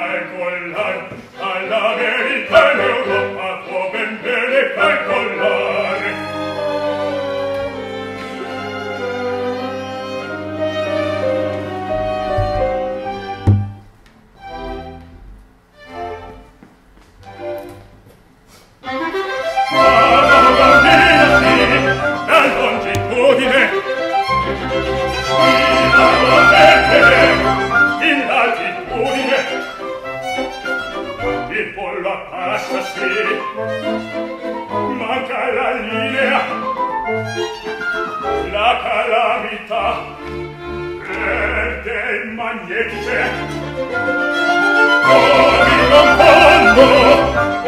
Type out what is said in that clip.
al alla verità la pasta sì manca la linea. La calamità perde il magnete. Oh mi confondo.